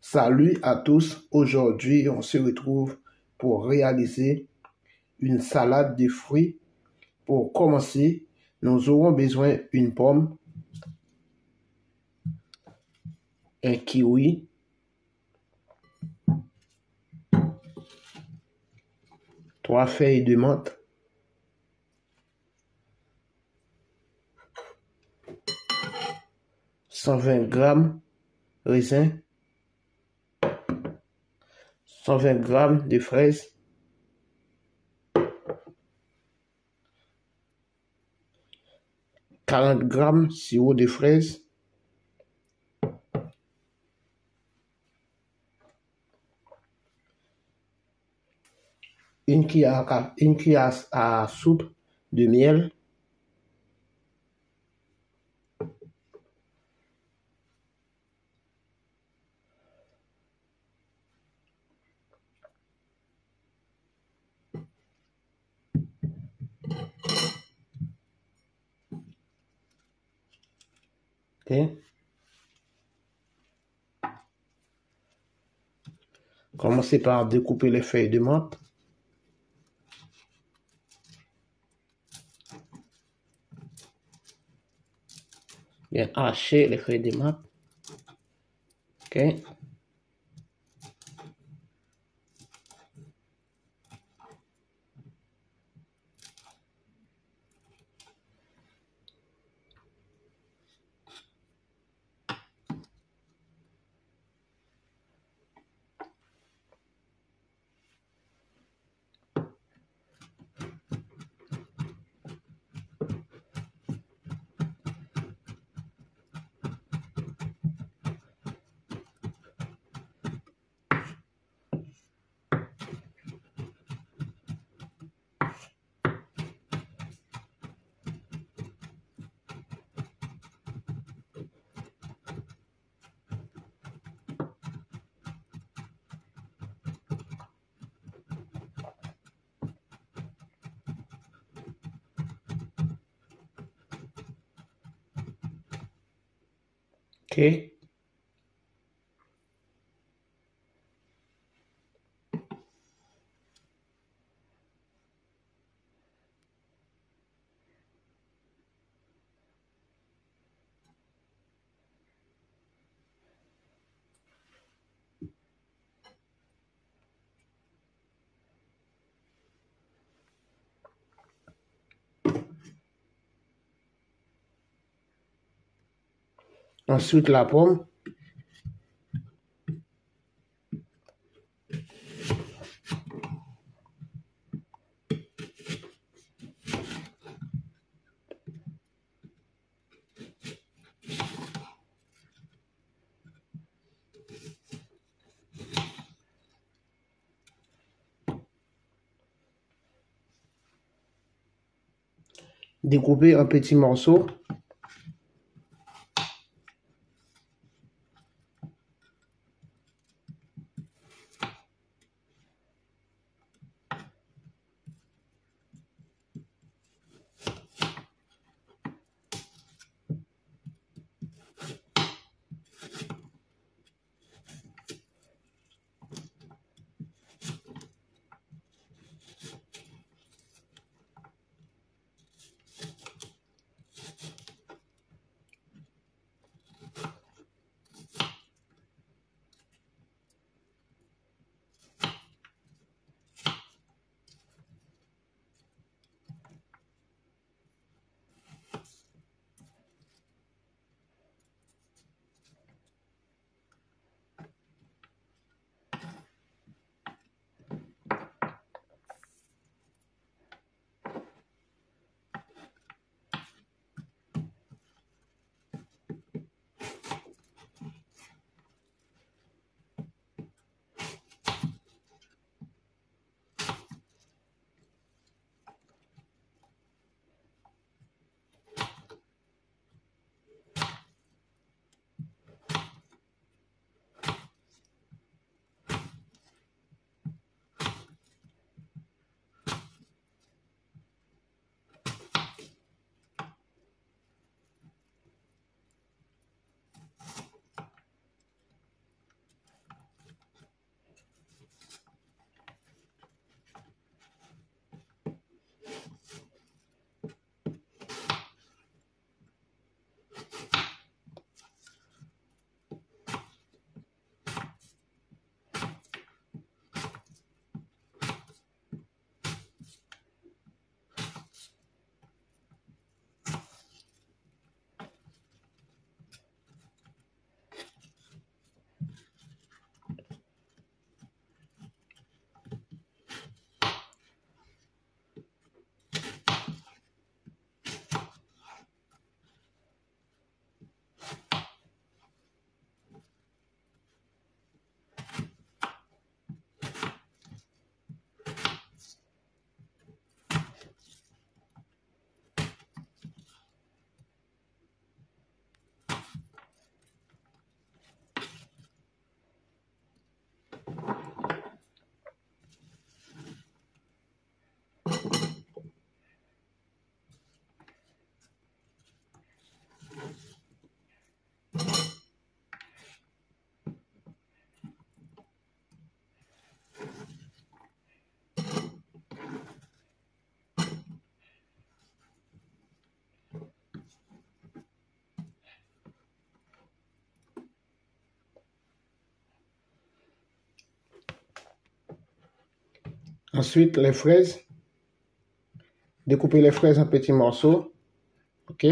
Salut à tous. Aujourd'hui, on se retrouve pour réaliser une salade de fruits. Pour commencer, nous aurons besoin d'une pomme, un kiwi, trois feuilles de menthe, cent vingt grammes raisin, cent vingt grammes de fraises, quarante grammes sirop de fraises, une cuillère, une cuillère à soupe de miel, Commencez par découper les feuilles de menthe. Bien hacher les feuilles de menthe. Ok. Ok. Ensuite, la pomme. Découper en petits morceaux. Ensuite, les fraises. Découpez les fraises en petits morceaux. OK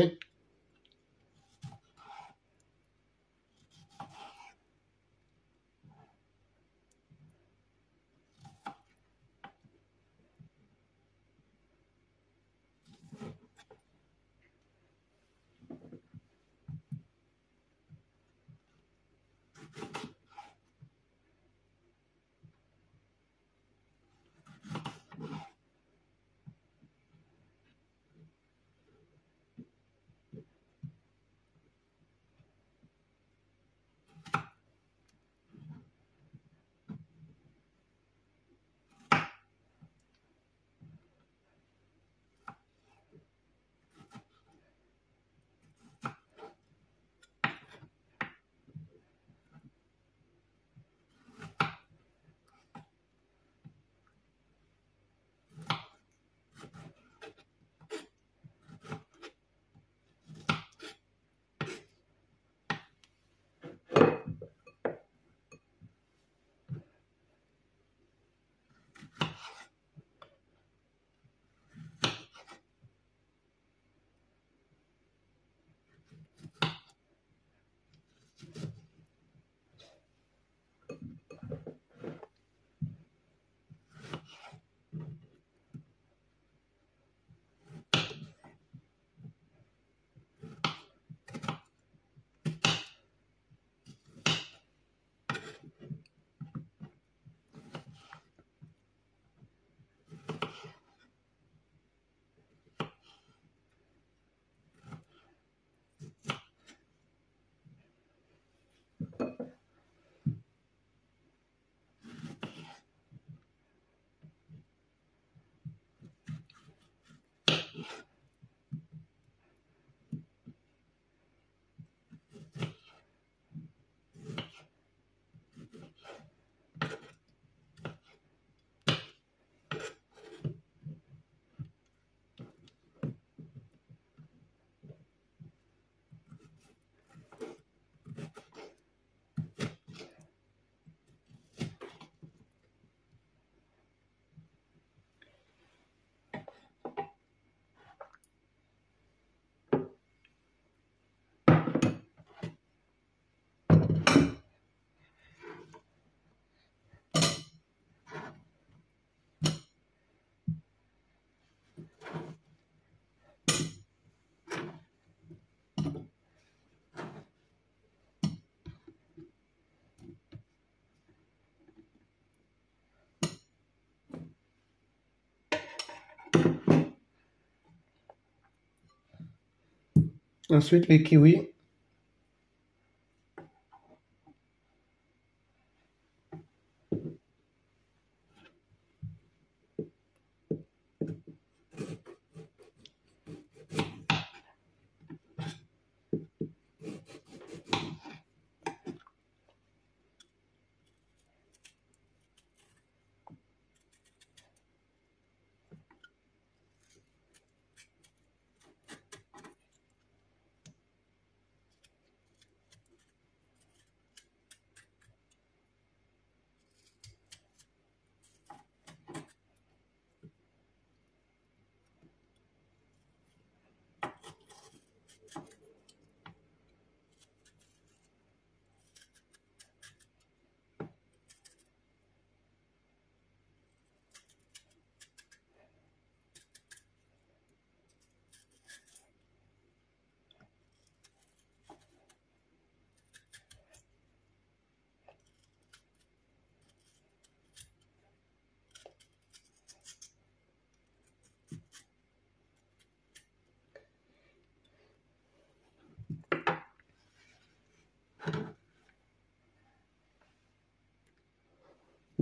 Ensuite, les kiwis.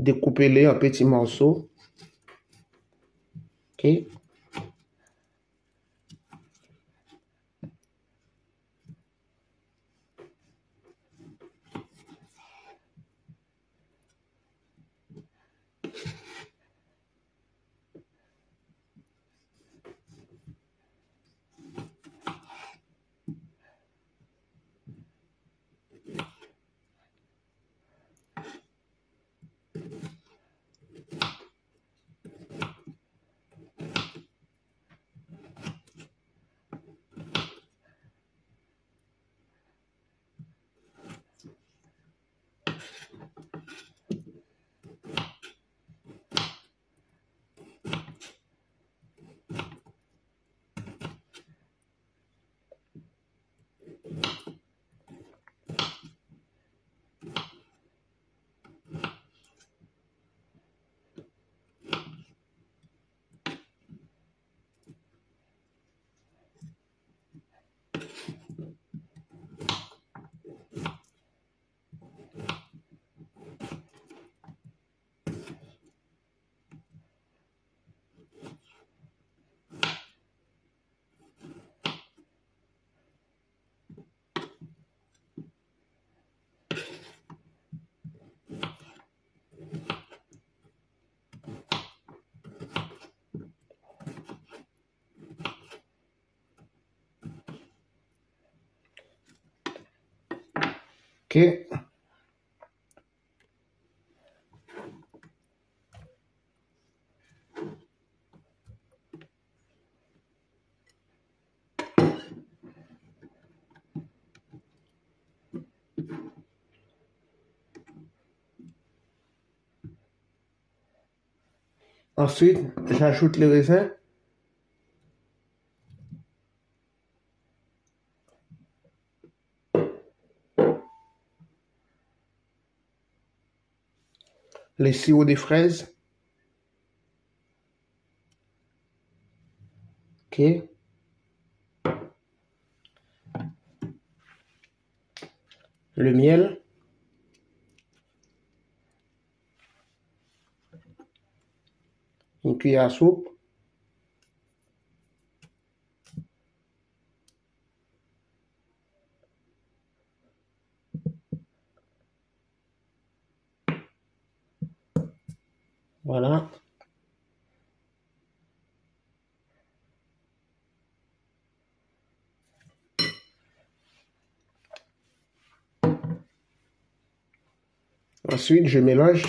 découpez-les en petits morceaux. OK Ensuite, j'ajoute les raisins. Les sirops des fraises. OK. Le miel. une cuillère à soupe. Voilà. Ensuite, je mélange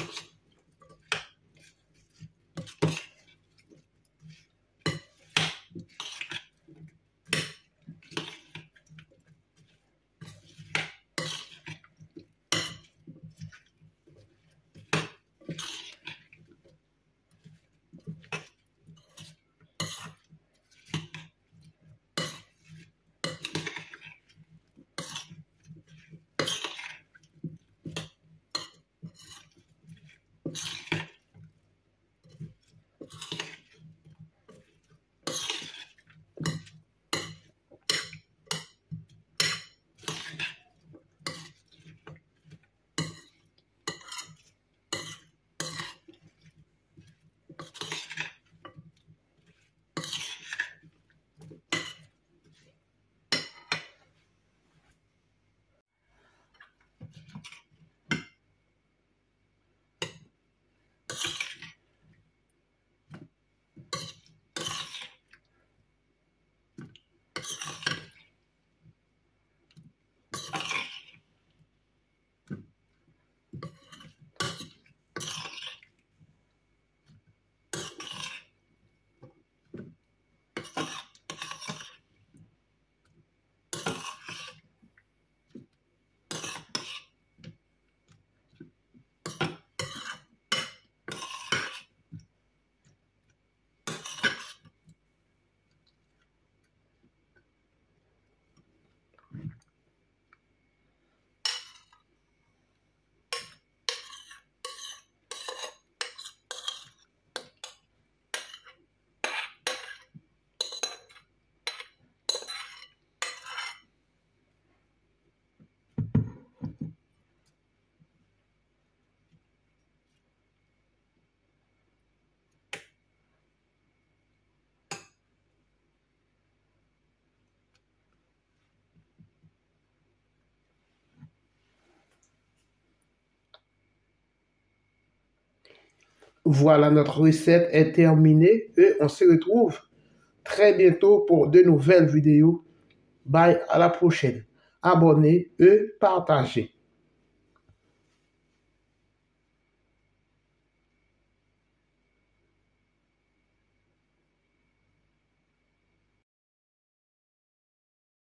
Voilà, notre recette est terminée et on se retrouve très bientôt pour de nouvelles vidéos. Bye, à la prochaine. Abonnez et partagez.